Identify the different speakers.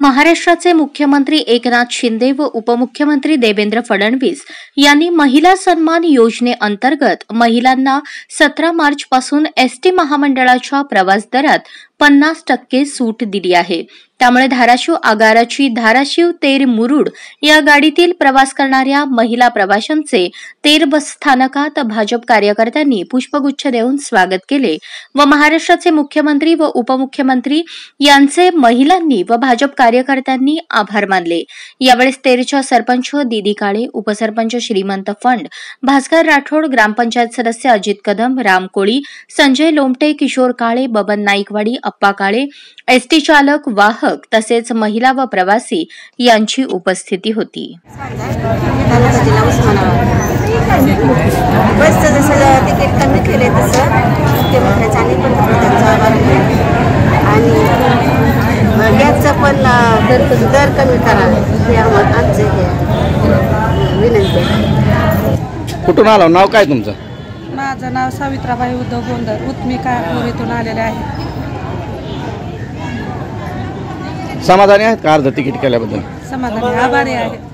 Speaker 1: महाराष्ट्राचे मुख्यमंत्री एकनाथ शिंदे व उपमुख्यमंत्री देवेंद्र फडणवीस यांनी महिला सन्मान योजनेअंतर्गत महिलांना सतरा मार्च पासून एसटी महामंडळाच्या प्रवास दरात पन्नास टक्के सूट दिली आहे. त्यामुळे धाराशिव आगाराची धाराशिव तेर मुरुड या गाडीतील प्रवास करणाऱ्या महिला प्रवाशांचे तेर बस स्थानकात भाजप कार्यकर्त्यांनी पुष्पगुच्छ देऊन स्वागत केले व महाराष्ट्राचे मुख्यमंत्री व उपमुख्यमंत्री यांचे महिलांनी व भाजप कार्यकर्त्यांनी आभार मानले. यावेळेस तेरच्या सरपंच दिदी काळे उपसरपंच श्रीमंत फंड भास्कर राठोड ग्रामपंचायत सदस्य अजित कदम राम कोळी संजय लोमटे किशोर काळे बबन नाईकवाडी अप्पा काळे एसटी चालक वाहक तसेच महिला व प्रवासी यांची उपस्थिती होती
Speaker 2: बसचं जसं तिकीट कमी केले तसं मुख्यमंत्र्याचा आणि पंतप्रधानांचा आभार. आणि गॅसचं पण दर कमी करा हे आम्हाला आमचं हे. विनंती आहे.
Speaker 3: कुठून आला नाव काय तुमचं
Speaker 4: माझं नाव सावित्राबाई उद्धव गोंदर उत्मी कायपूर इथून आलेले आहे
Speaker 3: समाधानी आहेत का अर्ध तिकीट केल्याबद्दल?
Speaker 4: समाधानी. आभारी आहे